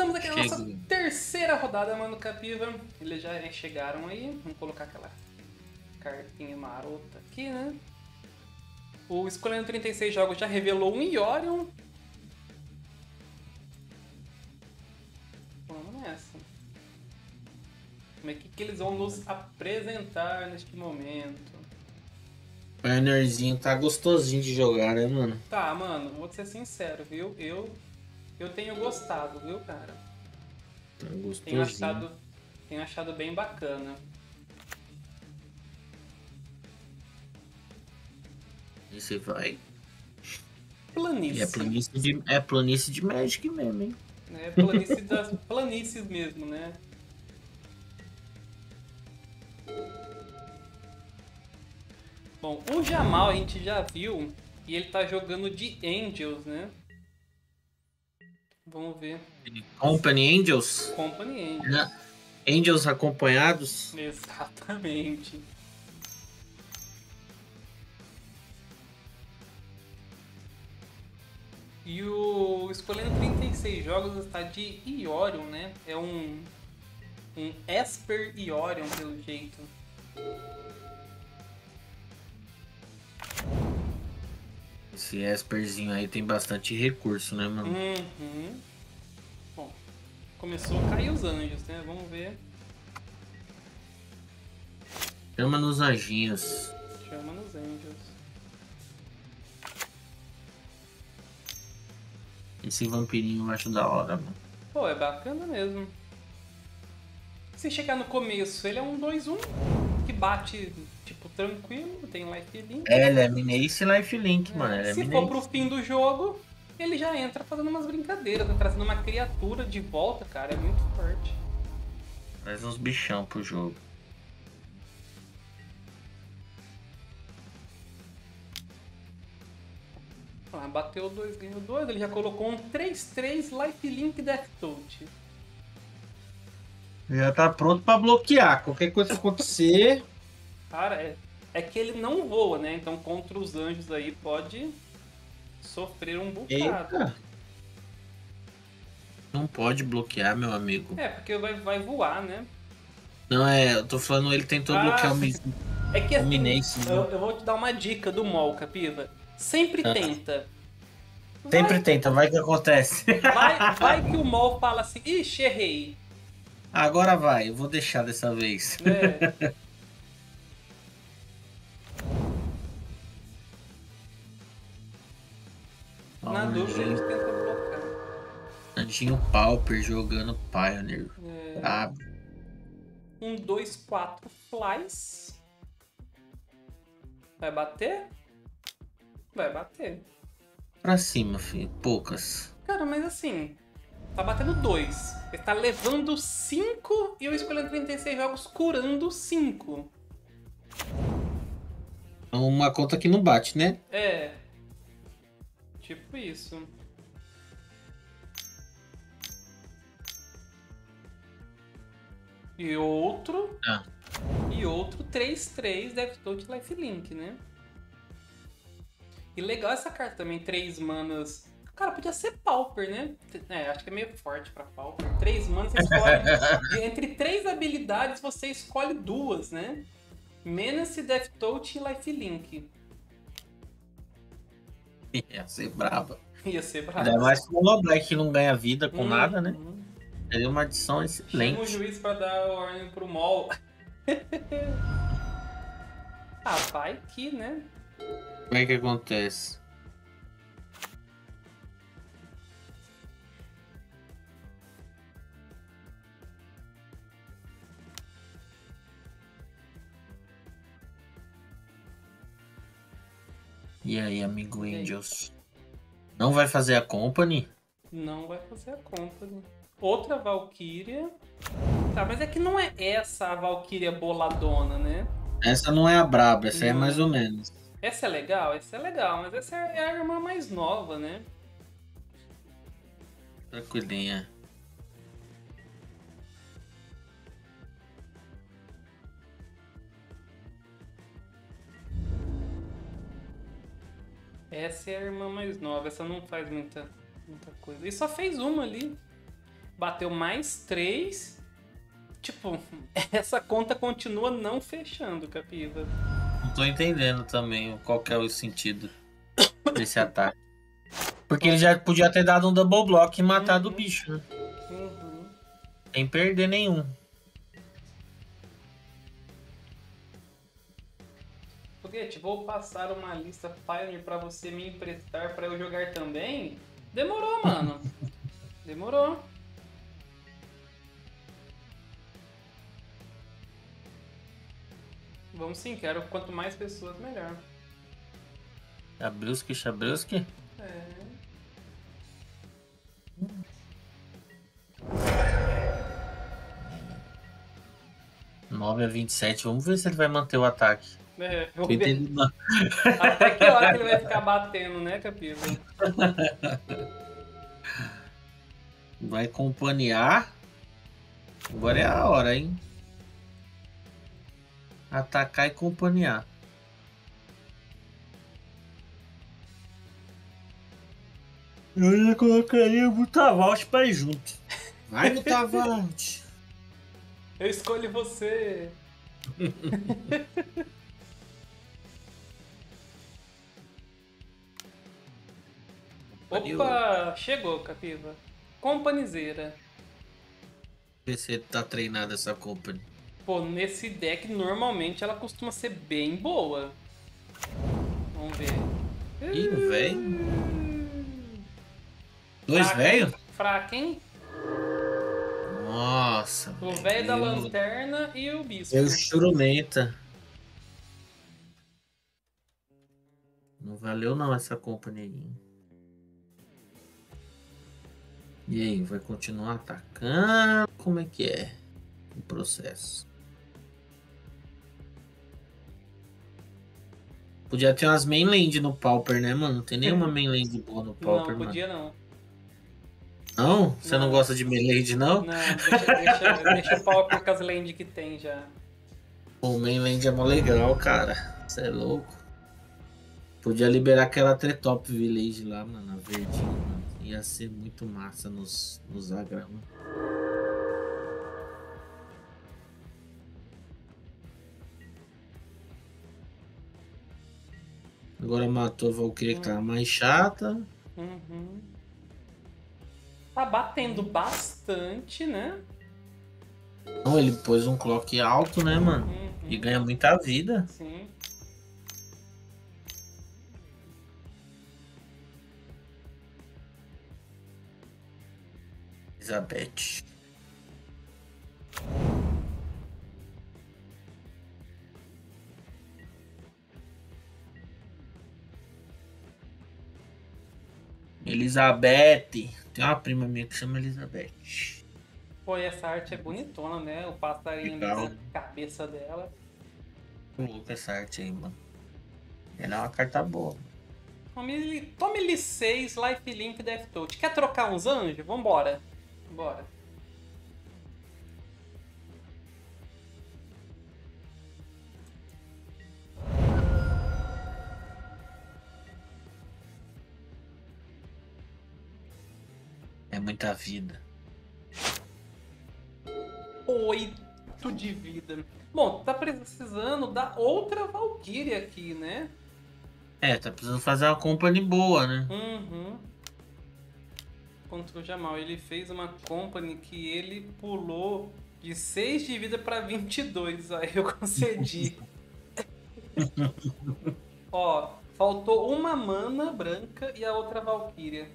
Estamos aqui na nossa terceira rodada, mano, Capiva. Eles já chegaram aí. Vamos colocar aquela cartinha marota aqui, né? O Escolhendo 36 Jogos já revelou um Iorion. Vamos nessa. Como é que, que eles vão nos apresentar neste momento? O Pioneerzinho tá gostosinho de jogar, né, mano? Tá, mano, vou ser sincero, viu? Eu, eu tenho gostado, viu, cara? Tá gostosinho. Tenho achado, tenho achado bem bacana. E você vai. Planície. É planície de, é planície de Magic mesmo, hein? É planície das planícies mesmo, né? Bom, o Jamal a gente já viu e ele tá jogando de Angels, né? Vamos ver. Company Angels? Company Angels. Né? Angels acompanhados? Exatamente. E o Escolhendo 36 Jogos está de Iorion, né? É um, um Esper Iorion, pelo jeito. Esse Esperzinho aí tem bastante recurso, né, mano? Uhum. Começou a cair os anjos, né? Vamos ver. Chama nos anjinhos. Chama nos anjos. Esse vampirinho eu acho da hora, mano. Pô, é bacana mesmo. Se chegar no começo, ele é um 2-1 que bate, tipo, tranquilo, tem lifelink. É, ele é Minace e lifelink, mano. Ele é Se Minace. for pro fim do jogo, ele já entra fazendo umas brincadeiras, tá trazendo uma criatura de volta, cara, é muito forte. Traz uns bichão pro jogo. Ah, bateu 2, ganhou 2, ele já colocou um 3-3 lifelink Death Touch. Já tá pronto pra bloquear. Qualquer coisa que acontecer. Cara, é, é que ele não voa, né? Então contra os anjos aí pode sofrer um bocado. Eita. Não pode bloquear, meu amigo. É, porque vai, vai voar, né? Não, é, eu tô falando, ele tentou Ah, bloquear o sim. É que assim, eu, eu vou te dar uma dica do Mol, Capiva. Sempre Ah. tenta. Sempre tenta, vai que acontece. Vai, vai que o Mol fala assim, ixi, errei. Agora vai, eu vou deixar dessa vez. É. Na dúvida, a gente Anjinho, tenta blocar. Anjinho Pauper jogando Pioneer. É, Ah, um, dois, quatro flies. Vai bater? Vai bater. pra cima, filho. Poucas. Cara, mas assim, tá batendo dois. Ele tá levando cinco e eu escolhendo 36 jogos curando cinco. Uma conta que não bate, né? É. Tipo isso. E outro. Ah. E outro 3-3 Death Touch Lifelink, né? E legal essa carta também, 3 manas. Cara, podia ser Pauper, né? É, acho que é meio forte pra Pauper. 3 manas, você escolhe. entre três habilidades, você escolhe duas, né? Menace, Death Touch e Lifelink. Ia ser braba. Ia ser bravo. Ainda mais que o Black não ganha vida com Hum, nada, né? hum. É uma adição Chama o excelente. juiz pra dar ordem pro mol. ah, vai que, né? Como é que acontece? E aí, amigo E aí? Angels? Não vai fazer a company? Não vai fazer a conta. Né? Outra Valkyria. Tá, mas é que não é essa a Valkyria boladona, né? Essa não é a braba, essa é Não. mais ou menos. Essa é legal? Essa é legal, mas essa é a irmã mais nova, né? Tranquilinha. Essa é a irmã mais nova, essa não faz muita, muita coisa. E só fez uma ali. bateu mais 3. Tipo, essa conta continua não fechando, Capiva. Não tô entendendo também qual que é o sentido desse ataque. Porque ele já podia ter dado um double block e matado Uhum. o bicho, né? Uhum. Sem perder nenhum. Foguete, vou passar uma lista Pioneer pra você me emprestar pra eu jogar também? Demorou, mano. Demorou. Vamos sim, quero quanto mais pessoas, melhor. Chabruski, Chabruski. É. Nove a 27. Vamos ver se ele vai manter o ataque. É, Tô ver não. até que hora que ele vai ficar batendo, né, Capiva? Vai companhear. Agora é a hora, hein? Atacar e companhear. Eu já colocaria o Mutavalt pra ir junto. Vai, Mutavalt! Eu escolho você. Opa, chegou, Capiva. Companizeira. Se tá treinado essa company. Pô, nesse deck normalmente ela costuma ser bem boa. Vamos ver. Ih, velho. Dois velho? Fraca, hein? Nossa. O velho da lanterna e o bispo. Eu churumenta. Não valeu não essa company E aí, vai continuar atacando? Como é que é o processo? Podia ter umas mainland no Pauper, né, mano? Não tem nenhuma mainland boa no Pauper, Não, mano. podia não. Não? Você não, Não. gosta de mainland, não? Não, deixa, deixa, deixa o pau por as land que tem já. O mainland é mó legal, cara. Você é louco. Podia liberar aquela Tretop Village lá, mano, a verdinha, mano. Ia ser muito massa nos, nos agrama. Agora matou a Valkyria que tava mais chata. Uhum. Tá batendo bastante, né? Não, ele pôs um clock alto, né, mano? Uhum. E ganha muita vida. Sim. Elizabeth. Elizabeth. Tem uma prima minha que chama Elizabeth. Pô, e essa arte é bonitona, né? O passarinho na cabeça dela. Louca essa arte aí, mano. Ela é uma carta boa. Tome, tome 6, Lifelink, Death Touch. Quer trocar uns anjos? Vambora. Bora. É muita vida. 8 de vida. Bom, tá precisando da outra Valkyria aqui, né? É, tá precisando fazer uma company boa, né? Uhum. Contra o Jamal. Ele fez uma company que ele pulou de 6 de vida pra 22. Aí eu concedi. Ó, faltou uma mana branca e a outra Valkyria.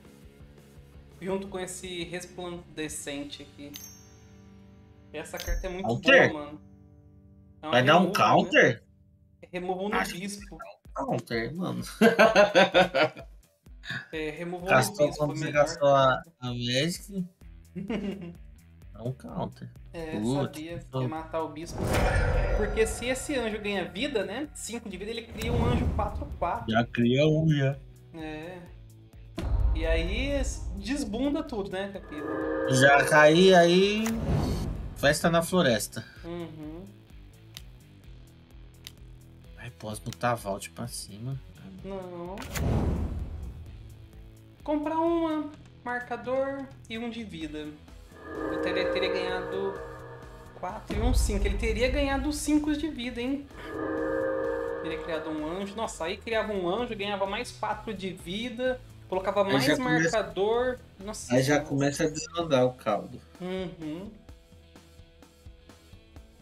Junto com esse resplandecente aqui. Essa carta é muito Counter? boa, mano. É uma Vai dar um removal, né? counter? Removal no Acho bispo. Counter, mano. É, Gastou bispo. quando você gastou a, a Magic. É um counter. É, Putz, sabia que ia matar o bispo. Porque se esse anjo ganha vida, né? 5 de vida, ele cria um anjo 4-4. Já cria um, já. É. E aí desbunda tudo, né, Capita? Já caí aí. Festa na floresta. Uhum. Aí posso botar Vault pra cima. Não. Comprar uma, marcador e um de vida. Ele teria, teria ganhado 4 e um 5. Ele teria ganhado 5 de vida, hein? Teria criado um anjo. Nossa, aí criava um anjo, ganhava mais 4 de vida, colocava Aí mais já começa- marcador. Nossa. Aí já começa a desandar o caldo. Uhum.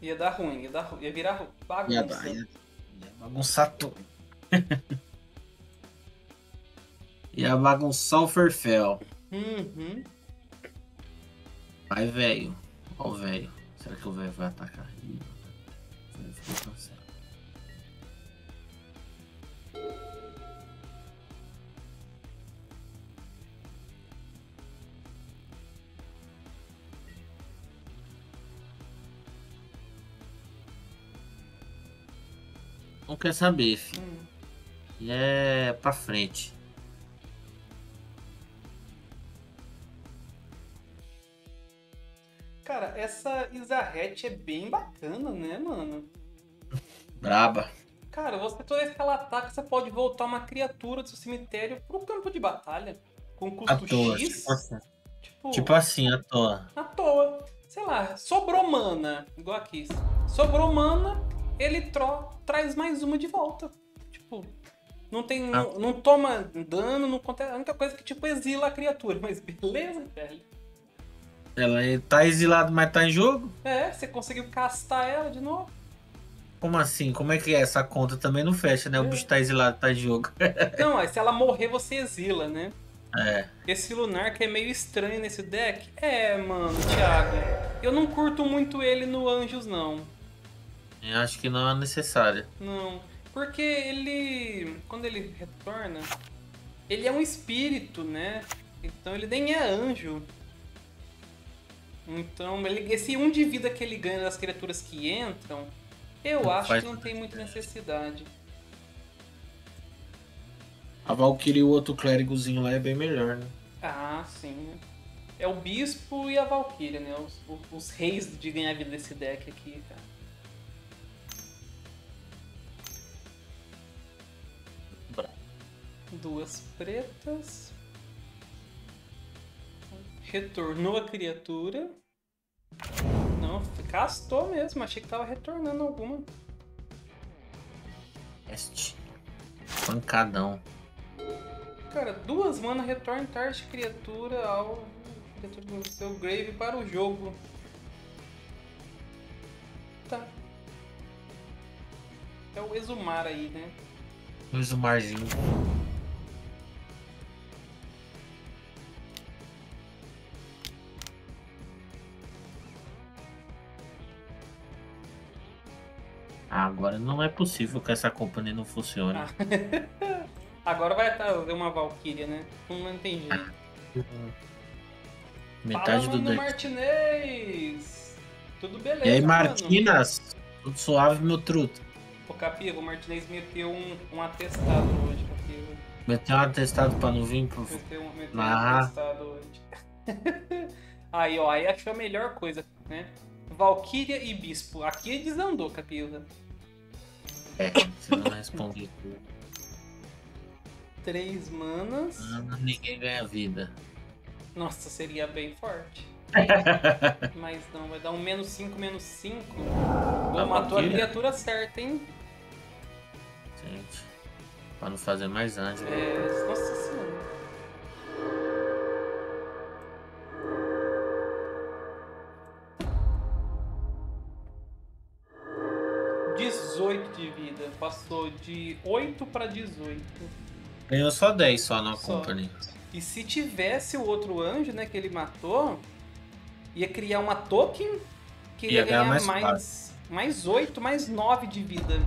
Ia dar ruim, ia, dar, ia virar bagunça. Ia, dar- ia, ia bagunçar tudo. ia bagunçar o Ferfel. Uhum. Vai, velho. Ó o velho. Será que o velho vai atacar? Não quer saber, filho. Hum. E é pra frente. Essa Isarret é bem bacana, né, mano? Braba. Cara, você toda vez que ela ataca, você pode voltar uma criatura do seu cemitério pro campo de batalha. Com À custo toa. X. Tipo assim, Tipo, tipo assim, à toa. à toa. Sei lá, sobrou mana, igual aqui. Sobrou mana, ele tro traz mais uma de volta. Tipo, não tem. Ah. Não, não toma dano, não acontece. A única coisa é que, tipo, exila a criatura. Mas beleza, velho. Ela tá exilada, mas tá em jogo? É, você conseguiu castar ela de novo. Como assim? Como é que é? Essa conta também não fecha, né? O É. bicho tá exilado, tá em jogo. Não, aí se ela morrer, você exila, né? É. Esse Lunar que é meio estranho nesse deck. É, mano, Thiago. Eu não curto muito ele no Anjos, não. Eu acho que não é necessário. Não. Porque ele. Quando ele retorna. Ele é um espírito, né? Então ele nem é anjo. Então, ele, esse um de vida que ele ganha das criaturas que entram, eu Não acho que não tem muita necessidade. A Valkyrie e o outro clérigozinho lá é bem melhor, né? Ah, sim. É o Bispo e a Valkyria, né? Os, os, os reis de ganhar vida desse deck aqui, cara. Duas pretas. Retornou a criatura. Não, castou mesmo. Achei que tava retornando alguma. Este. Pancadão. Cara, duas mana retorna tarde criatura ao criatura do seu grave para o jogo. Tá. É o Exumar aí, né? O Marzinho. Agora não é possível que essa companhia não funcione. Ah. Agora vai trazer uma Valkyria, né? Não tem jeito. Metade Fala, do mano. Martinez! Tudo beleza, E aí? Martinas? Tudo suave, meu truto. Ô, Capiva, o Martinez meteu um, um atestado hoje, Capiva. Meteu um atestado pra não vir pro. Meteu um, meteu um Ah. atestado hoje. aí, ó, aí achou a melhor coisa, né? Valkyria e Bispo. Aqui desandou, Capiva. É, se não responder tudo. Três manas. Ah, Ninguém ganha vida. Nossa, seria bem forte. Mas não, vai dar um menos 5, menos 5. Da matou a criatura certa, hein? Gente. Pra não fazer mais antes. É, nossa de vida. Passou de 8 para 18. Ganhou só 10 só na Só. company. E se tivesse o outro anjo, né, que ele matou, ia criar uma token que ia, Ia ganhar ganhar mais mais, mais 8, mais 9 de vida.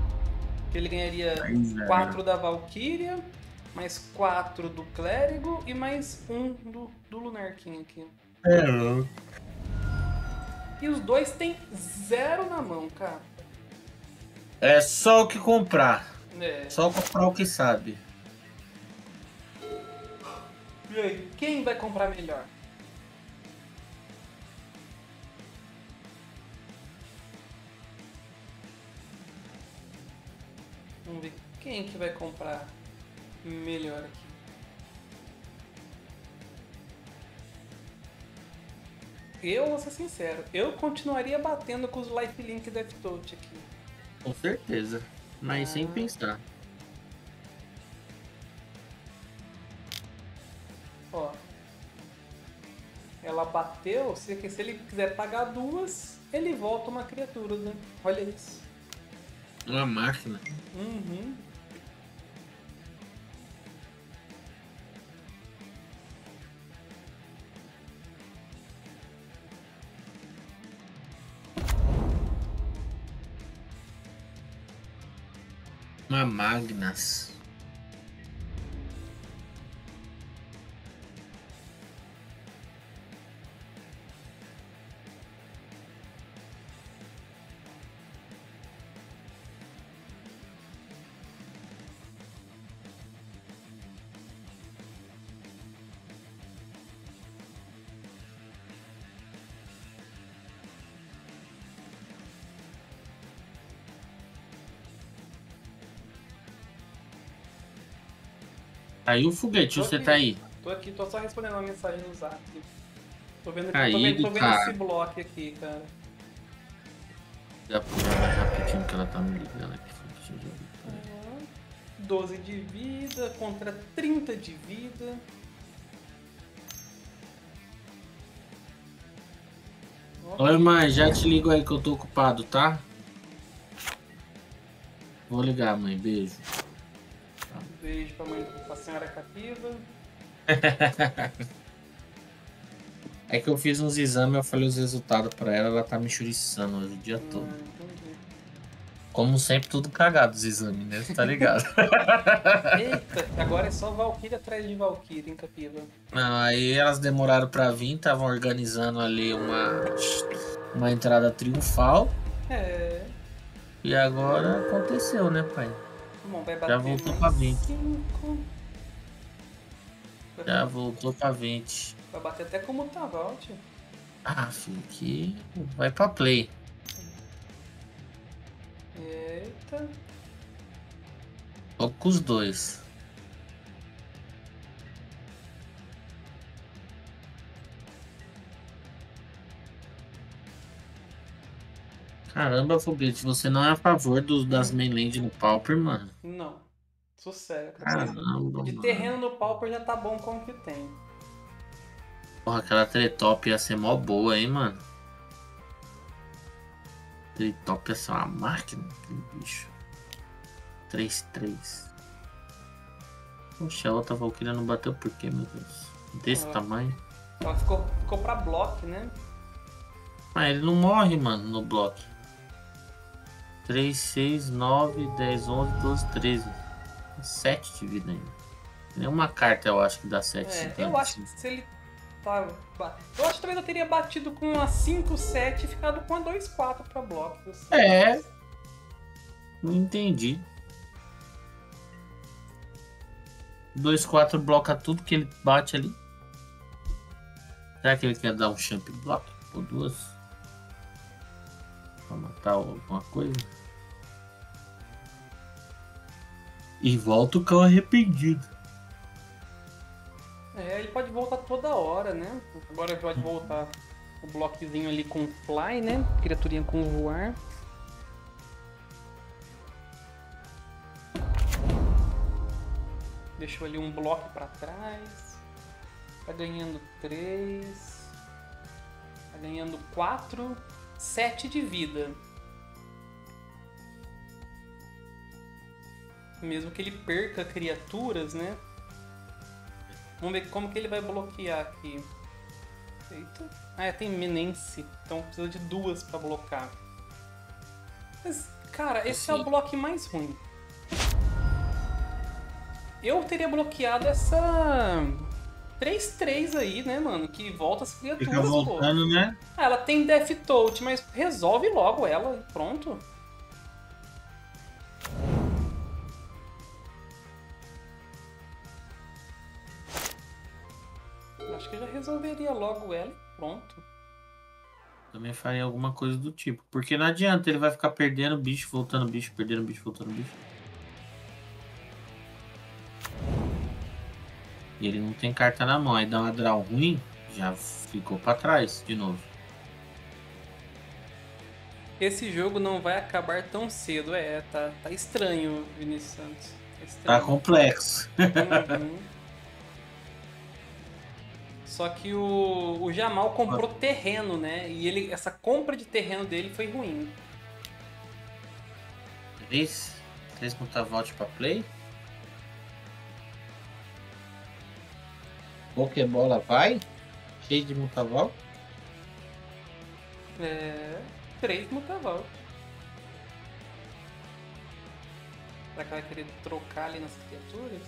Que ele ganharia é. 4 da Valkyria, mais 4 do Clérigo e mais 1 do, do Lunarkin aqui. É. E os dois têm zero na mão, cara. É só o que comprar. É. Só comprar o que sabe. E aí, quem vai comprar melhor? Vamos ver quem que vai comprar melhor aqui. Eu vou ser sincero, eu continuaria batendo com os Lifelink Death Touch aqui. Com certeza. Mas Ah. sem pensar. Ó. Ela bateu, se, se ele quiser pagar duas, ele volta uma criatura, né? Olha isso. Uma máquina. Uhum. Uma Magnas. Aí o foguete, Tô você aqui. tá aí. Tô aqui, tô só respondendo uma mensagem no zap. Tô vendo, aqui, tô Caído, vendo, tô vendo cara. esse bloco aqui, cara. Já pular mais rapidinho que ela tá me ligando aqui. Deixa eu ver. 12 de vida contra 30 de vida. Oi, mãe, já te ligo aí que eu tô ocupado, tá? Vou ligar, mãe. Beijo. Beijo pra, mãe, pra senhora cativa. É que eu fiz uns exames, eu falei os resultados pra ela, ela tá me churiçando hoje o dia todo. Hum, entendi. Como sempre, tudo cagado os exames, né? Você tá ligado? Eita, agora é só Valkyrie atrás de Valkyrie, hein, Capiva? Não, aí elas demoraram pra vir, estavam organizando ali uma, uma entrada triunfal. É. E agora aconteceu, né, pai? Bom, vai bater voltou mais pra 20. cinco. Já voltou pra 20. Vai bater até como tá, Valt. Ah, filho, que vai pra play. Eita. Tô com os dois. Caramba, Foguete, você não é a favor dos, das mainland no Pauper, mano? Não. Sucesso. Caramba, De mano. terreno no Pauper já tá bom com o que tem. Porra, aquela Tretop ia ser mó boa, hein, mano? Tretop ia ser uma máquina, aquele bicho. 3-3. Poxa, a outra Valkyria não bateu por quê, meu Deus? Desse tamanho. Ela ficou, ficou pra bloco, né? Ah, ele não morre, mano, no bloco. 3, 6, 9, 10, 11, 12, 13. 7 de vida ainda. Nenhuma carta eu acho que dá 7 É, eu acho que assim. se ele tá. Eu acho que talvez eu teria batido com a 5, 7 e ficado com a 2, 4 pra bloco. assim. É. Não entendi. 2, 4 bloca tudo que ele bate ali. Será que ele quer dar um champ block? Ou duas? Matar alguma coisa? E volta o cão arrependido. É, ele pode voltar toda hora, né? Agora pode voltar o bloquezinho ali com fly, né? Criaturinha com voar. Deixou ali um bloco pra trás. Tá ganhando 3. Tá ganhando 4. 7 de vida. Mesmo que ele perca criaturas, né? Vamos ver como que ele vai bloquear aqui. Eita. Ah, é, tem Menense. Então precisa de duas pra blocar. Mas, cara, esse é o bloco mais ruim. Eu teria bloqueado essa 3-3 aí, né, mano? Que volta as criaturas, Fica pô. voltando, né? Ah, ela tem Death Touch, mas resolve logo ela e pronto. Acho que já resolveria logo ela e pronto. Também faria alguma coisa do tipo. Porque não adianta, ele vai ficar perdendo bicho, voltando bicho, perdendo bicho, voltando bicho. E ele não tem carta na mão, aí dá uma draw ruim, já ficou pra trás de novo. Esse jogo não vai acabar tão cedo. É, tá, tá estranho, Vinícius Santos. Tá, Tá estranho. complexo. Uhum. Só que o, o Jamal comprou terreno, né? E ele, essa compra de terreno dele foi ruim. Três, três mutavolt pra play. Pokébola vai. Cheio de mutavolt. É. Três mutavault. Será que ela vai querer trocar ali nas criaturas?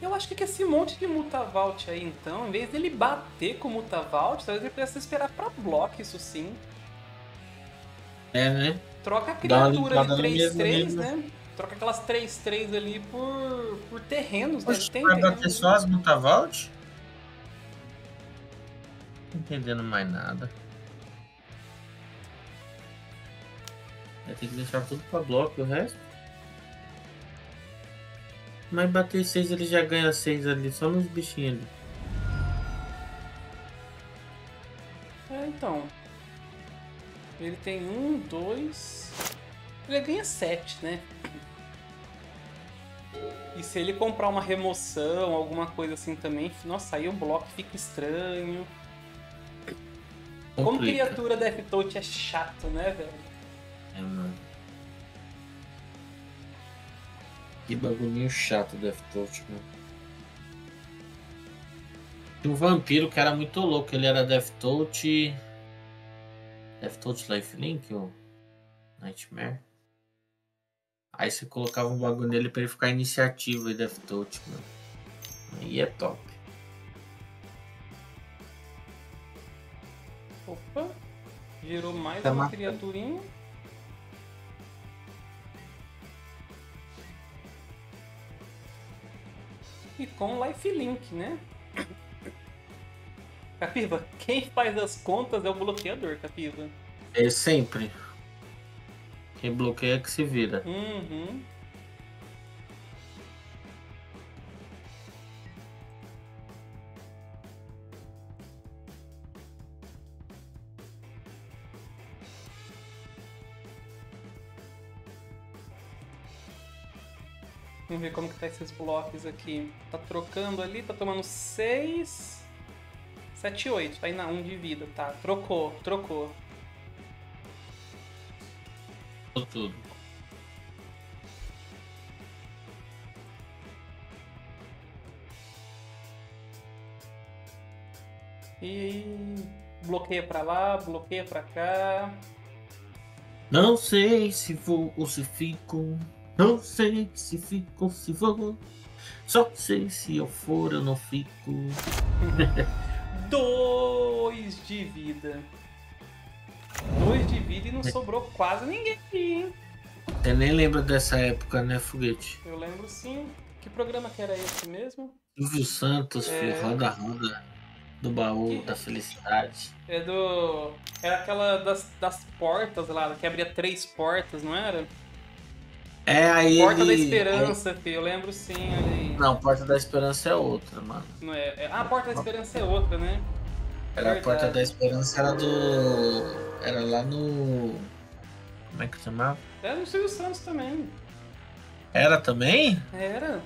Eu acho que esse monte de mutavault aí, então, em vez dele bater com o mutavault, talvez ele pudesse esperar pra bloco isso sim. É, né? Troca a criatura de no mesmo 3-3, nível. né? Troca aquelas 3-3 ali por, por terrenos, né? Poxa, Tem vai bater só as mutavolt? Não entendendo mais nada. Vai ter que deixar tudo pra bloco o resto. Mas bater 6 ele já ganha 6 ali, só nos bichinhos ali. É, então. Ele tem um, dois. Ele ganha sete, né? E se ele comprar uma remoção, alguma coisa assim também, nossa, aí o bloco fica estranho. Como Complica. criatura Death Touch é chato, né, velho? É, mano. Que bagulhinho chato Death Touch, mano. Tinha um vampiro que era muito louco, ele era Death Touch. Death Touch Lifelink ou Nightmare? Aí você colocava um bagulho nele pra ele ficar iniciativa e Death Touch, mano. Aí é top. Opa! Gerou mais Tá uma matando. criaturinha. E com lifelink, né? Capiva, quem faz as contas é o bloqueador, Capiva. É sempre. Quem bloqueia é que se vira. Uhum. Vamos ver como que tá esses blocos aqui. Tá trocando ali, tá tomando 6. 7 8, tá indo na 1 de vida, tá. Trocou, trocou. Tudo. E bloqueia pra lá, bloqueia pra cá. Não sei se vou ou se fico. Não sei se fico ou se vou. Só sei se eu for eu não fico. Dois de vida. Dois de vida e não sobrou quase ninguém aqui, hein? Você nem lembra dessa época, né, Foguete? Eu lembro sim. Que programa que era esse mesmo? Silvio Santos, É. filho, roda roda do baú Que- da felicidade. É do. Era aquela das, das portas lá, que abria três portas, não era? É aí. Porta da ele- Esperança, filho. Eu lembro sim ali. Não, Porta da Esperança é outra, mano. Não é, é- Ah, a Porta da Esperança é outra, né? Era a. Porta da Esperança era do. Era lá no. Como é que chamava? Era no Silvio Santos também. Era também? Era.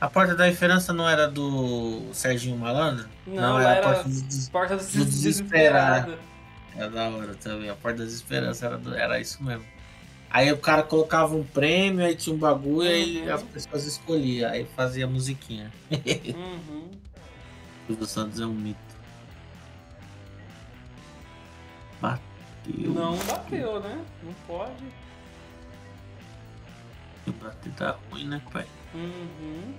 A Porta da Esperança não era do Serginho Malandro? Não, era, era a Porta dos Porta Do Desesperados. Era da hora também. A Porta das Esperanças era, do- era isso mesmo. Aí o cara colocava um prêmio, aí tinha um bagulho, Uhum. as pessoas escolhiam, aí fazia musiquinha. Uhum. O Santos é um mito. Bateu. Não bateu, né? Não pode. Bater tá ruim, né, pai? Uhum.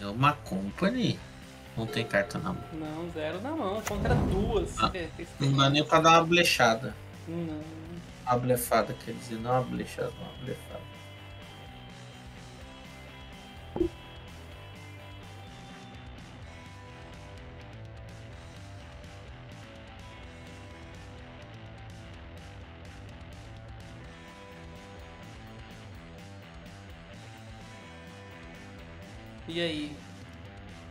É uma company. Não tem carta na mão. Não, zero na mão. Contra duas. Ah, É, Não dá nem pra dar uma blechada. Não. Uma blefada, quer dizer, não uma blechada, uma blefada. Aí?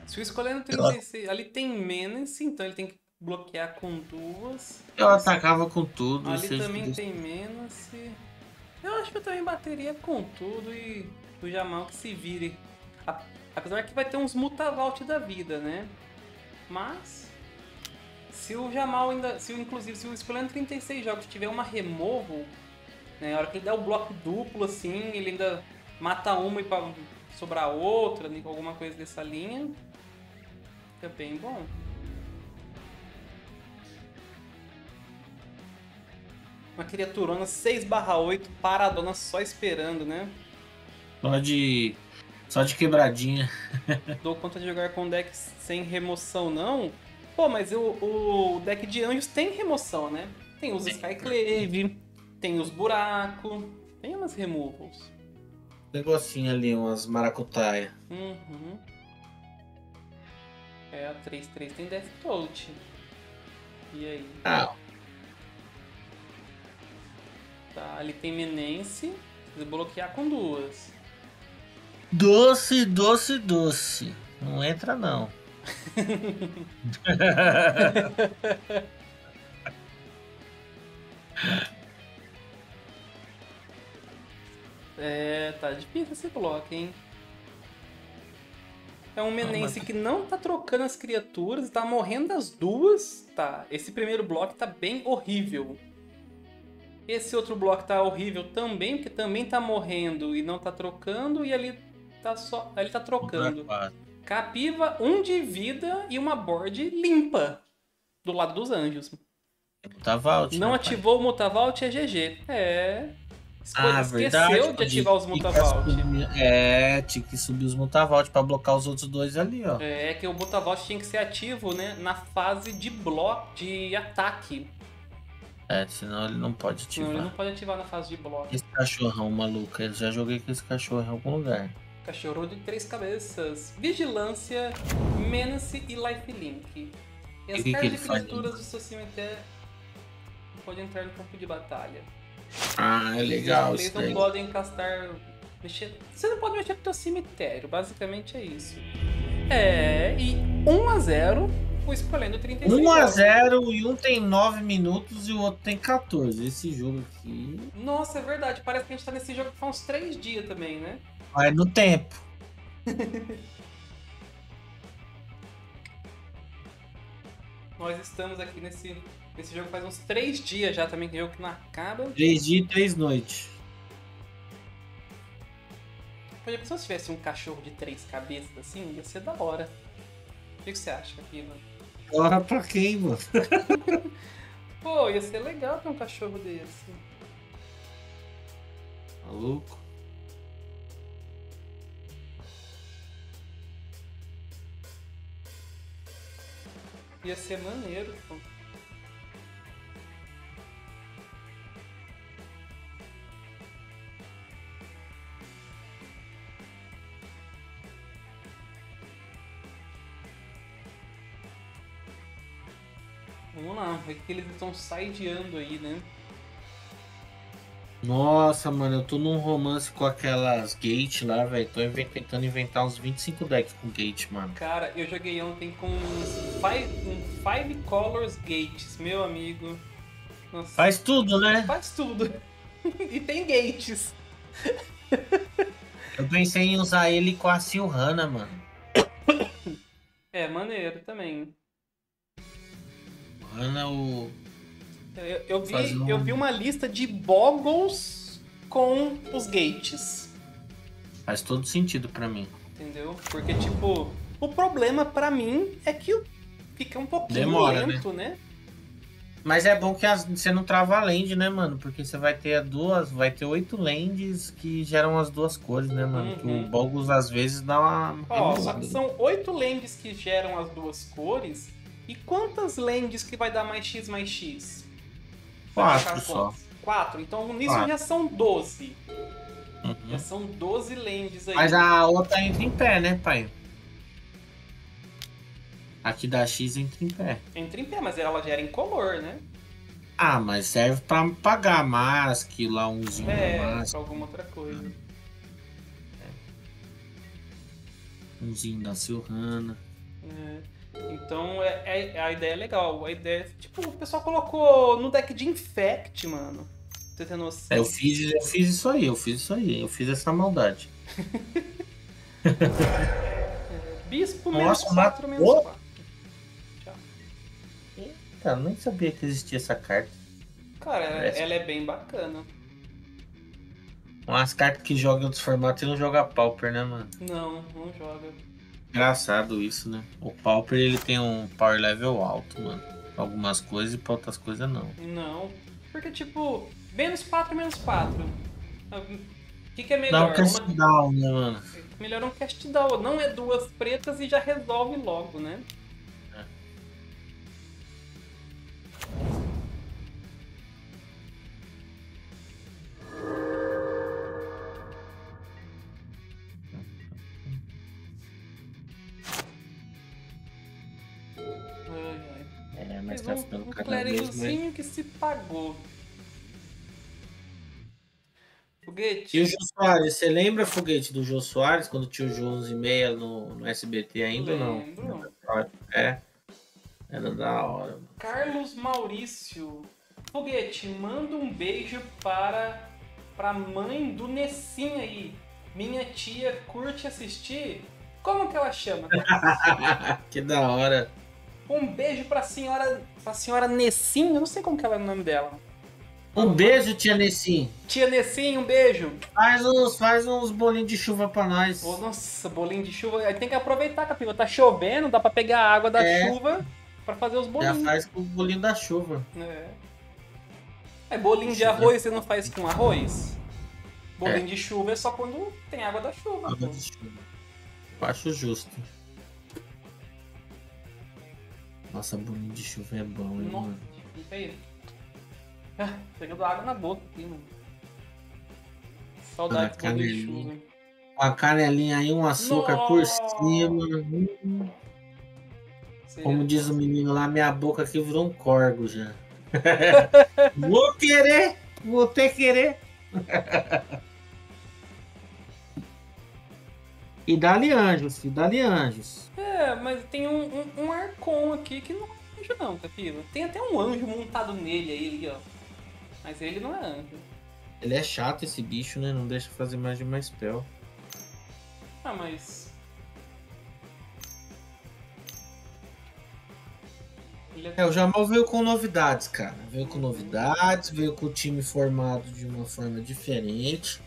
Se eu escolher no 36, ali tem menace, então ele tem que bloquear com duas. Eu atacava com tudo. Ali também tem menos. Eu acho que eu também bateria com tudo e o Jamal que se vire. Apesar que vai ter uns mutavault da vida, né? Mas. Se o Jamal ainda. Se o, inclusive, se o escolhendo 36 jogos tiver uma removal, né? A hora que ele der o bloco duplo, assim, ele ainda mata uma e sobrar outra, alguma coisa dessa linha. Fica bem bom. Uma criaturona 6/8 paradona só esperando, né? Só de. Só de quebradinha. Dou conta de jogar com deck sem remoção, não? Pô, mas o, o deck de anjos tem remoção, né? Tem os Skyclave, tem os buracos, tem umas removals. Negocinho ali, umas maracutaia. Uhum. É, a 3-3 tem Death Touch. E aí? Ah, Tá, ali tem Menense, bloquear com duas. doce, doce, doce. Não entra não. É, tá difícil esse bloco, hein? É um Menense mas- que não tá trocando as criaturas, tá morrendo as duas. Tá, esse primeiro bloco tá bem horrível. Esse outro bloco tá horrível também, porque também tá morrendo e não tá trocando, e ali tá só. Ali tá trocando. Capiva, um de vida e uma board limpa. Do lado dos anjos. Mutavault. Não né, ativou o Mutavault, é GG. É. Ah, Esqueceu verdade. de ativar os Mutavault. É, tinha que subir os Mutavault pra blocar os outros dois ali, ó. É que o Mutavault tinha que ser ativo, né? Na fase de bloco, de ataque. É, senão ele não pode Senão ele não ativar. pode ativar na fase de bloco. Esse cachorrão maluco, eu já joguei com esse cachorro em algum lugar. Cachorro de três cabeças. Vigilância, Menace e Lifelink. E as que cartas de faz, criaturas do seu cemitério não podem entrar no campo de batalha. Ah, é legal Vocês isso não podem castar. Mexer... Você não pode mexer no teu cemitério, basicamente é isso. É, e 1 a 0 o escolhendo 36 1 a jogos. 0 e um tem 9 minutos e o outro tem 14. Esse jogo aqui Nossa, é verdade. Parece que a gente tá nesse jogo faz uns 3 dias também, né? vai no tempo. Nós estamos aqui nesse, nesse jogo faz uns 3 dias já também, que jogo que não acaba. 3 dias e 3 noites. Por exemplo, se tivesse um cachorro de três cabeças assim, ia ser da hora. O que que você acha, Pila? Bora pra quem, mano? Pô, ia ser legal ter um cachorro desse. Maluco. Ia ser maneiro, pô. Vamos lá, ver o que eles estão sideando aí, né? Nossa, mano, eu tô num romance com aquelas gate lá, velho. Tô inven- tentando inventar uns 25 decks com gate, mano. Cara, eu joguei ontem com uns five, um five Colors Gates, meu amigo. Nossa, Faz tudo, né? faz tudo. e tem gates. Eu pensei em usar ele com a Silhana, mano. É, maneiro também. Ana, o. Eu, eu vi, um- eu vi uma lista de boggles com os gates, Faz todo sentido pra mim. entendeu? Porque, tipo, o problema pra mim é que fica um pouquinho Demora, lento, né? Mas é bom que as- você não trava a land, né, mano? Porque você vai ter duas, vai ter oito lands que geram as duas cores, né, mano? Uhum. o Bogus às vezes dá uma. Ó, uma- só que são oito lands que geram as duas cores. E quantas lands que vai dar mais X mais X? Quatro só. Quatro. Então nisso Quatro. já são 12. Uhum. Já são 12 lands aí. Mas a outra entra em pé, né, pai? Aqui da X entra em pé. Entra em pé, mas ela gera incolor, né? Ah, mas serve pra pagar mask, lá umzinho É, mask, pra alguma outra coisa. umzinho da Silhana. É. Então é, é- a ideia é legal. A ideia, tipo, o pessoal colocou no deck de Infect, mano. Você tem noção? É, eu, fiz, eu fiz isso aí, eu fiz isso aí, eu fiz essa maldade. Bispo menos 4, menos matou? 4. Tchau. Cara, eu nem sabia que existia essa carta. Cara, ela, ela é bem bacana. Umas cartas que jogam em outros formatos e não joga Pauper, né, mano? Não, não joga. Engraçado isso, né? O Pauper ele tem um power level alto, mano. Pra algumas coisas e pra outras coisas não. Não. Porque, tipo, menos 4, menos 4. O que, que é Dá melhor? um cast Uma- down, né, mano? Melhor um cast down. Não é duas pretas e já resolve logo, né? É, tá um, ficando um cada vez mais. que se pagou. Foguete. E o Jô Soares, você lembra, Foguete, do Jô Soares, quando tinha o Jô 11 e meia no, no SBT ainda ou não? Lembro. É. Era da hora. mano. Carlos Maurício. Foguete, manda um beijo para pra mãe do Nessim aí. Minha tia curte assistir. Como que ela chama? que da hora. Um beijo pra senhora, pra senhora Nessim. Eu não sei como que ela é o nome dela. Um beijo, tia Nessim. Tia Nessim, um beijo. Faz uns, faz uns bolinhos de chuva pra nós. Ô, nossa, bolinho de chuva. Aí tem que aproveitar, Capima. Tá chovendo, dá pra pegar a água da É. chuva pra fazer os Já bolinhos. faz com o bolinho da chuva. É. É bolinho de arroz, você não faz com arroz? Bolinho É. de chuva é só quando tem água da chuva. Água de chuva. Eu acho justo. Nossa, bolinho de chuva é bom, hein, Nossa, mano. Ah, Pegando água na boca aqui, mano. Saudade do bolinho de canelinha. chuva. Com a canelinha aí, um açúcar por cima. Hum, Como diz o menino lá, minha boca aqui virou um corgo já. vou querer, vou ter querer. e dá-lhe anjos, filho, dá-lhe anjos. É, mas tem um, um, um arcon aqui que não é anjo não, Capila. Tem até um anjo montado nele aí, ó. Mas ele não é anjo. Ele é chato esse bicho, né? Não deixa fazer mais de mais spell. Ah, mas... É... É, o Jamal veio com novidades, cara. Veio com novidades, veio com o time formado de uma forma diferente.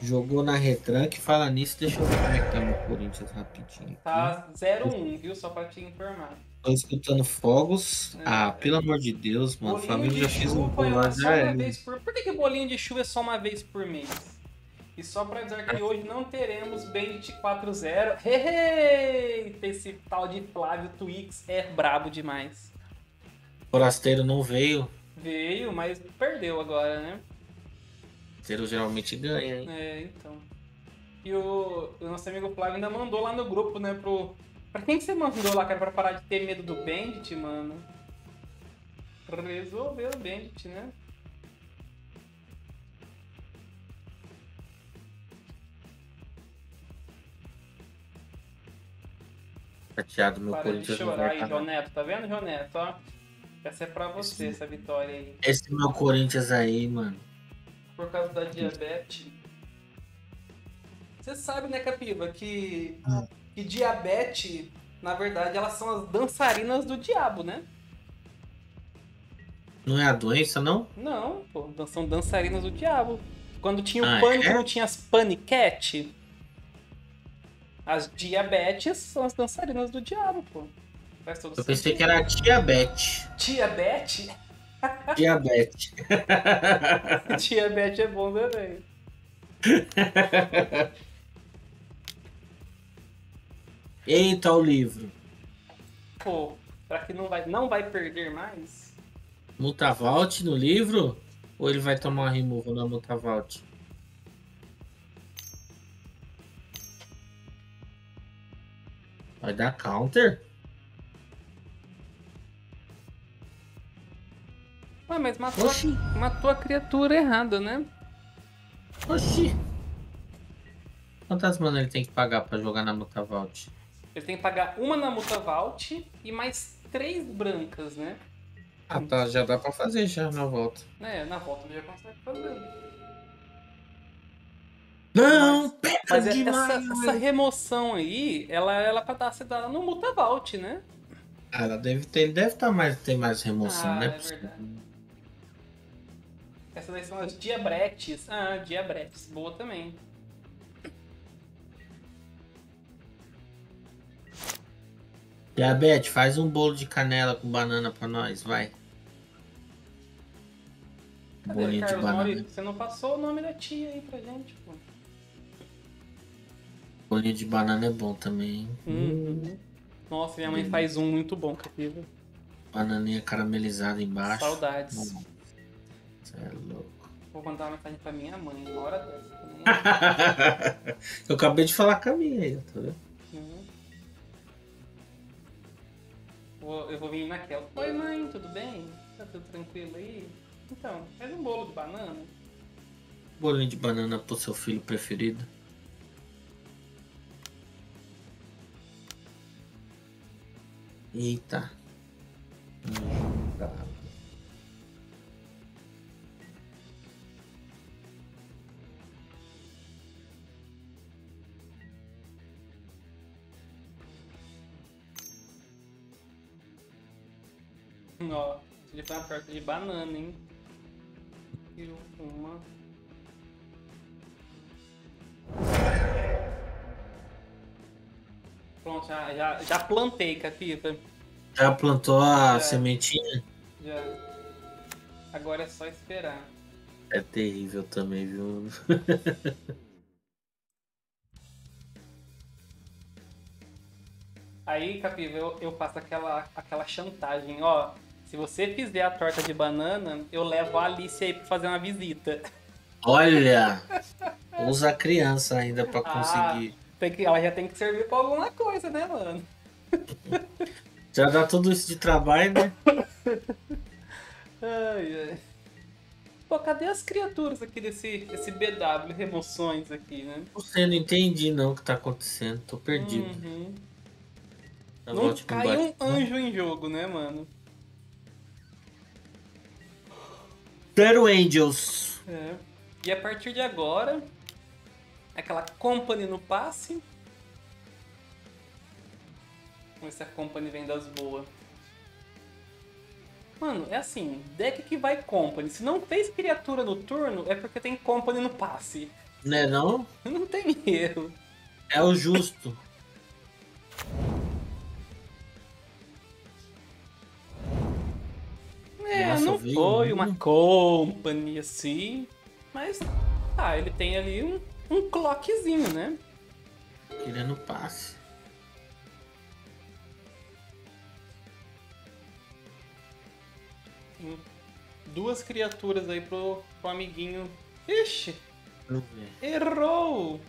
Jogou na retranque. Fala nisso, deixa eu ver como é que tá meu Corinthians rapidinho. Tá 0-1, viu? Só pra te informar. Tô escutando fogos. É. Ah, pelo amor de Deus, mano. O Bolinho Flamengo já fez um gol lá, já é. por... Por que, que bolinho de chuva é só uma vez por mês? E só pra dizer que hoje não teremos Bandit 4-0. Eita, esse tal de Flávio Twix é brabo demais. Forasteiro não veio. Veio, mas perdeu agora, né? Forasteiro geralmente ganha, hein? É, então. E o, o nosso amigo Flávio ainda mandou lá no grupo, né, pro... Pra quem que você mandou lá, cara, pra parar de ter medo do Bandit, mano? Resolveu o Bandit, né? Chateado, meu Para de Corinthians chorar aí. João Neto. Tá vendo, João Neto? Ó, essa é pra você, Esse- essa vitória aí. Esse meu Corinthians aí, mano. Por causa da diabetes. Você sabe, né, Capiva, que, Ah. que diabetes, na verdade, elas são as dançarinas do diabo, né? Não é a doença, não? Não, pô, são dançarinas do diabo. Quando tinha o Ah, pânico, é? não tinha as paniquete. As diabetes são as dançarinas do diabo, pô. Eu pensei que era diabetes. Diabetes? Diabetes. diabetes é bom também. Eita, o livro. Pô, pra que não vai, não vai perder mais? Mutavault no livro? Ou ele vai tomar removal na Mutavault? Vai dar counter? Ué, mas matou, a- Oxi, matou a criatura errada, né? oxi. Quantas manas ele tem que pagar pra jogar na Mutavault? Ele tem que pagar uma na Mutavault e mais três brancas, né? Ah, tá, já dá pra fazer já na volta. É, na volta ele já consegue fazer. Não, pega Mas demais. essa, essa remoção aí, ela, ela é pra dar, ser dada no Mutavault, né? Ah, Ela deve ter, ele deve estar mais, tem mais remoção, Ah, né? é verdade. Essas daí são as diabretes. Ah, diabretes. Boa também. Diabetes, faz um bolo de canela com banana pra nós, vai. Cadê, Bolinho de banana. Maurício? Você não passou o nome da tia aí pra gente, pô. Bolinho de banana é bom também. hein? Uhum. Nossa, minha mãe faz um muito bom, Captiva. Bananinha caramelizada embaixo. Saudades. Você é louco. Vou mandar uma mensagem pra minha mãe, uma hora dessa. também. Eu acabei de falar com a minha aí, tá vendo? Uhum. Vou- eu vou vir naquela. Oi, mãe, tudo bem? Tá tudo tranquilo aí? Então, faz um bolo de banana. Bolinho de banana pro seu filho preferido. Eita. Hum, Ó, ele foi uma torta de banana, hein? E uma. Pronto, já, já, já plantei, Capita. Já plantou a É. sementinha? Já. Agora é só esperar. É terrível também, viu? Aí, Capiva, eu, eu faço aquela, aquela chantagem, ó. Se você fizer a torta de banana, eu levo a Alice aí pra fazer uma visita. Olha! Usa a criança ainda pra Ah. conseguir. Tem que, ela já tem que servir pra alguma coisa, né, mano? Já dá tudo isso de trabalho, né? Ai, ai. Pô, cadê as criaturas aqui desse, BW, remoções aqui, né? Sei, não entendi não o que tá acontecendo. Tô perdido. Uhum. Não cai um anjo em jogo, né, mano? Zero Angels. É. E a partir de agora, aquela company no passe. Vamos ver se a company vem das boas. Mano, é assim, deck que vai company. Se não fez criatura no turno, é porque tem company no passe. Né não? Não tem erro. É o justo. É, Nossa, não foi um. uma company assim. Mas, ah, ele tem ali um, um clockzinho, né? Querendo passe. Duas criaturas aí pro, pro amiguinho. Ixi, errou!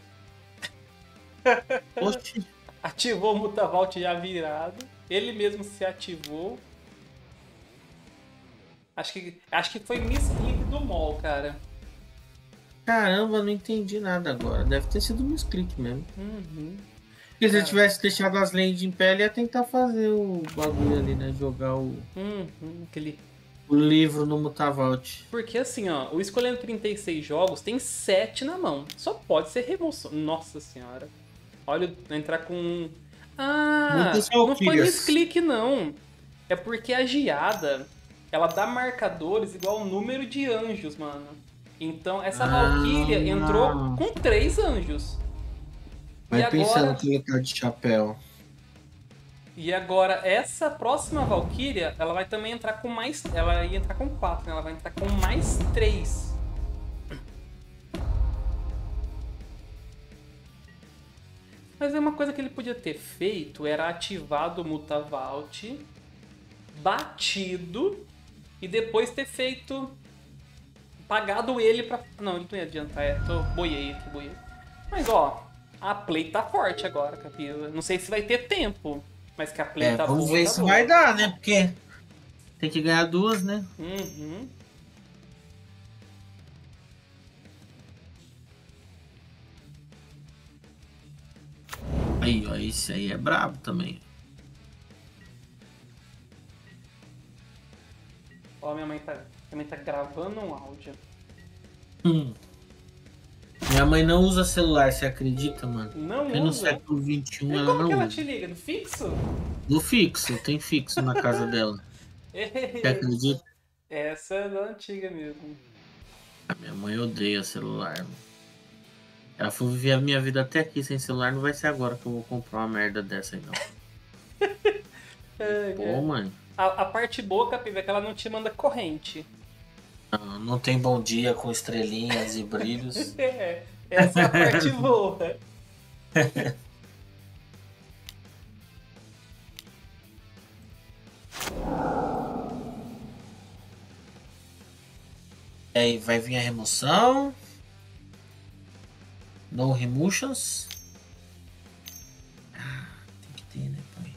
Oxi. Ativou o Mutavault já virado. Ele mesmo se ativou. Acho que, acho que foi misclick do mol, cara. Caramba, não entendi nada agora. Deve ter sido um misclick mesmo. Uhum. Porque se Cara. ele tivesse deixado as lentes em pé, ele ia tentar fazer o bagulho ali, né? Jogar o, Uhum. Aquele... o livro no Mutavault. Porque assim, ó, o escolhendo 36 jogos tem 7 na mão. Só pode ser remoção. Nossa senhora. Olha, entrar com. Ah, não foi misclick, não. É porque a geada, ela dá marcadores igual ao número de anjos, mano. Então, essa Ah. Valkyria entrou com 3 anjos. Vai E pensando agora- que tá de chapéu. E agora, essa próxima Valkyria, ela vai também entrar com mais. Ela ia entrar com 4, né? Ela vai entrar com mais 3. Mas é uma coisa que ele podia ter feito era ativado o Mutavault, batido e depois ter feito. pagado ele pra. Não, ele não ia adiantar, é. Tô boiei aqui, boiei. Mas ó, a play tá forte agora, Capila. Não sei se vai ter tempo, mas que a play É, tá vamos boa, ver tá se boa. vai dar, né? Porque tem que ganhar duas, né? Uhum. Aí, ó, esse aí é brabo também. Mãe tá, gravando um áudio. Hum. Minha mãe não usa celular, você acredita, mano? Não Porque no usa? século XXI E ela como não que ela usa. te liga? No fixo? No fixo, tem fixo na casa dela. Você acredita? Essa é da antiga mesmo. A minha mãe odeia celular, mano. Ela foi viver a minha vida até aqui sem celular, não vai ser agora que eu vou comprar uma merda dessa aí, não. É, Pô, é. mãe. A, a parte boa, Capiva, é que ela não te manda corrente. Não, não tem bom dia com estrelinhas e brilhos. É, essa é a parte boa. E aí vai vir a remoção. No remotions. Ah, tem que ter, né, pai?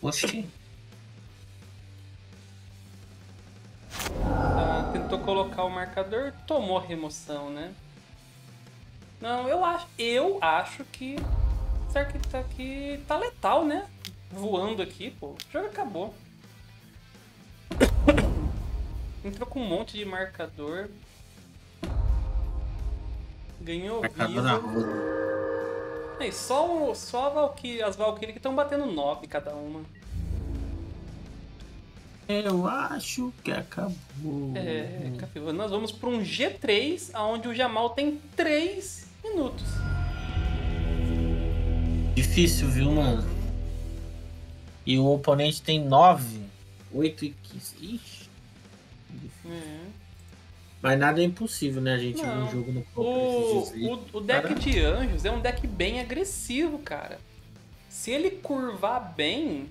Oxi. Ah, tentou colocar o marcador, tomou remoção, né? Não, eu acho, eu acho que será que tá aqui tá letal, né? Voando aqui, pô. O jogo acabou. Entrou com um monte de marcador. Ganhou vida. Aí, só, o- só a Valkyrie, as Valkyrie que estão batendo 9 cada uma. Eu acho que acabou. É, Capiva, nós vamos para um G3, onde o Jamal tem 3 minutos. Difícil, viu, mano? E o oponente tem 9, 8 e 15. Ixi. É. Mas nada é impossível, né? Gente Não. um jogo no O, o, o deck Cara. de anjos é um deck bem agressivo, cara. Se ele curvar bem.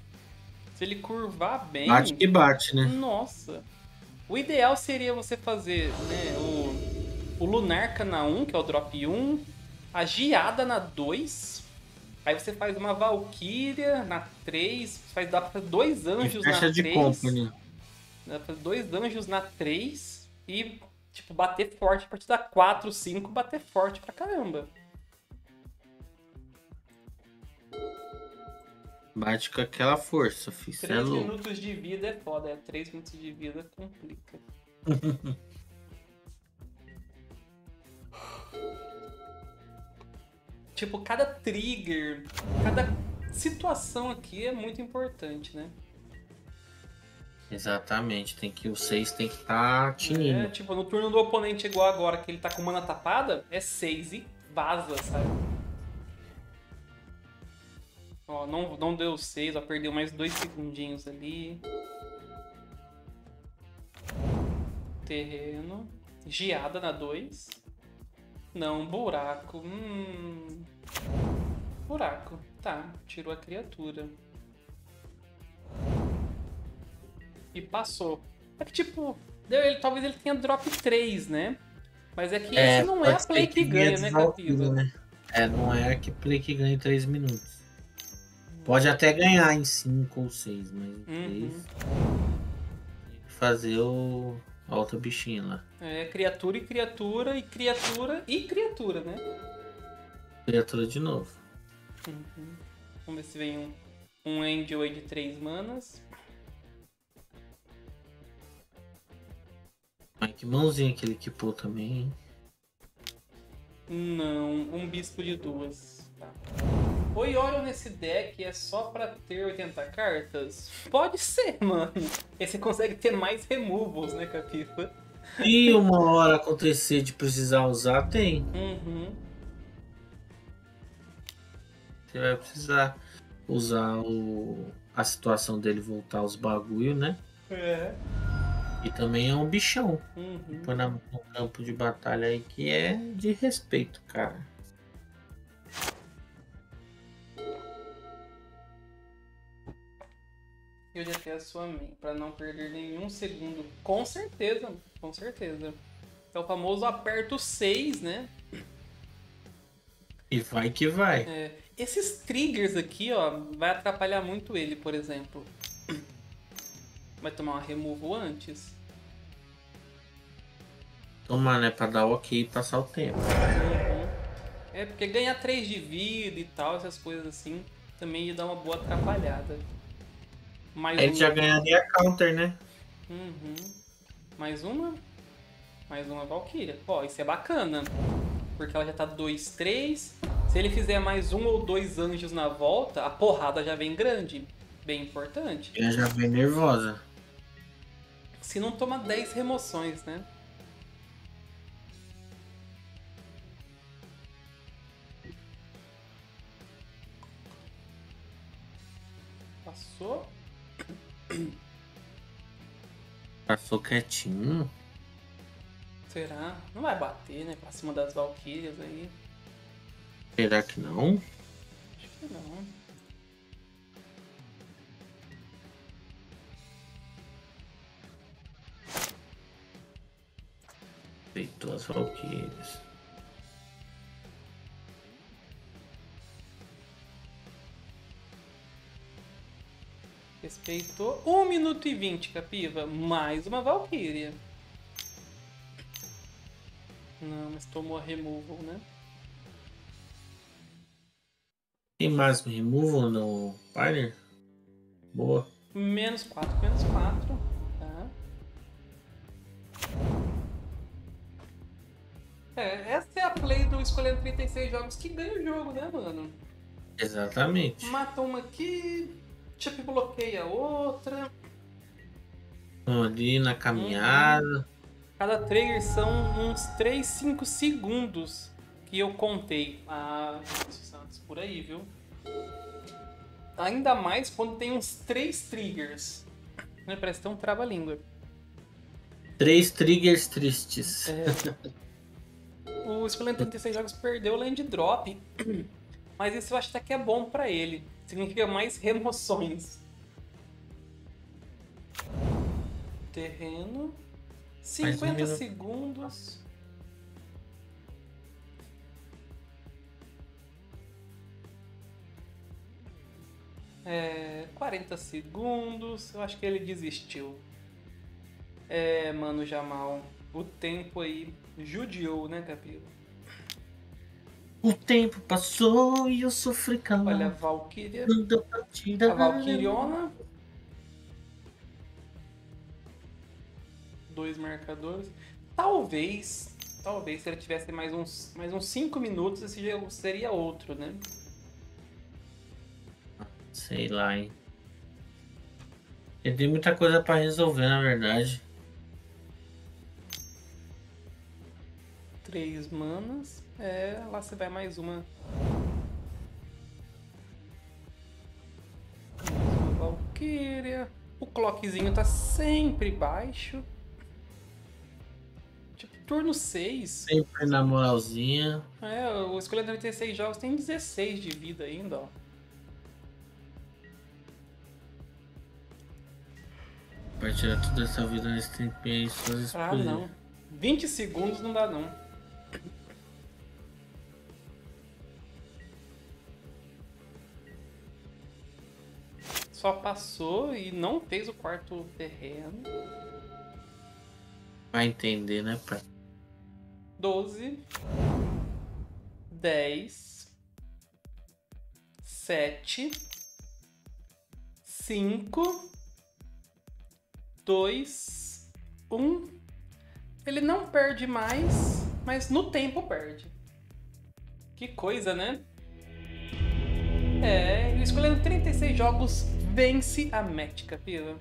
Se ele curvar bem. Bate que bate, né? Nossa. O ideal seria você fazer né, o, o Lunarca na 1, que é o drop 1, a Giada na 2. Aí você faz uma Valkyria na 3, faz, dá pra fazer dois anjos na de 3. company. Dá pra fazer dois anjos na 3 e, tipo, bater forte a partir da 4, 5, bater forte pra caramba. Bate com aquela força, filho. Cê é 3 louco. minutos de vida é foda, é 3 minutos de vida complica. tipo, cada trigger, cada situação aqui é muito importante, né? Exatamente. Tem que, o 6 tem que estar tá É, tinindo. tipo, no turno do oponente igual agora, que ele tá com mana tapada, é 6 e vaza, sabe? Ó, não, não deu 6, ó, perdeu mais 2 segundinhos ali. Terreno. Geada na 2. Não, buraco. Hum. Buraco. Tá, tirou a criatura. E passou. É que tipo, deu ele, talvez ele tenha drop 3, né? Mas é que esse não é a play que venha ganha, né, Capiva? né? É, não é a que play que ganha em 3 minutos. Pode até ganhar em 5 ou 6, mas em 3 Uhum. tem que fazer o a outra bichinha lá. É, criatura e criatura e criatura e criatura, né? Criatura de novo. Uhum. Vamos ver se vem um, um Angel aí de 3 manas. Ai, que mãozinha que ele equipou também, hein? Não, um bispo de duas. Tá. O Yorion nesse deck é só pra ter 80 cartas? Pode ser, mano. E você consegue ter mais removals, né, Capifa? E uma hora acontecer de precisar usar, tem. Uhum. Você vai precisar usar o, a situação dele voltar aos bagulho, né? É. E também é um bichão. Uhum. Põe no campo de batalha aí que é de respeito, cara. Eu já tenho a sua main, pra não perder nenhum segundo. Com certeza, com certeza. É o famoso aperto 6, né? E vai que vai. É, esses triggers aqui, ó, vai atrapalhar muito ele, por exemplo. Vai tomar uma removal antes. Tomar, né? Pra dar ok e passar o tempo. Uhum. É, porque ganhar 3 de vida e tal, essas coisas assim, também ia dar uma boa atrapalhada. Mais A gente já ganharia counter, né? Uhum. Mais uma? Mais uma Valkyria. Ó, isso é bacana. Porque ela já tá 2, 3. Se ele fizer mais um ou dois anjos na volta, a porrada já vem grande. Bem importante. Ela já vem nervosa. Se não toma 10 remoções, né? Passou. Passou quietinho. Será? Não vai bater, né? Pra cima das Valkyrias aí. Será que não? Acho que não. Feitou as Valkyrias. Respeitou. 1 minuto e 20, Capiva. Mais uma Valkyria. Não, mas tomou a removal, né? Tem mais um removal no Pioneer? Boa. Menos 4, menos 4. Tá. É, essa é a play do escolhendo 36 jogos que ganha o jogo, né, mano? Exatamente. Mata uma aqui, chip bloqueia a outra. Ali na caminhada. Cada trigger são uns 3, 5 segundos que eu contei. Ah, Santos, por aí, viu? Ainda mais quando tem uns 3 triggers. Parece ter um trava-língua. Três triggers tristes. É. O Escolhendo 36 Jogos perdeu o land drop. Mas isso eu acho até que é bom pra ele. Significa mais remoções. Terreno. Mais um 50 minuto. segundos. É, 40 segundos. Eu acho que ele desistiu. É, mano, Jamal. O tempo aí judiou, né, Capilo? O tempo passou e eu sofri calor. Olha a Valkyria. A Valkyriona. Dois marcadores. Talvez, talvez se ele tivesse mais uns, mais uns 5 minutos, esse jogo seria outro, né? Sei lá, hein. Ele tem muita coisa pra resolver, na verdade. Três manas. É, lá você vai mais uma. Mais uma Valkyria. O clockzinho tá sempre baixo. Tipo, turno 6. Sempre na moralzinha. É, o Escolhendo 96 jogos tem 16 de vida ainda, ó. Pra tirar toda essa vida nesse tempinho aí, só Ah, não. 20 segundos não dá, não. Só passou e não fez o quarto terreno. Vai entender, né, pai? 12, 10, 7, 5, 2, 1. Ele não perde mais, mas no tempo perde. Que coisa, né? É, escolhendo 36 jogos, vence a match, Capila.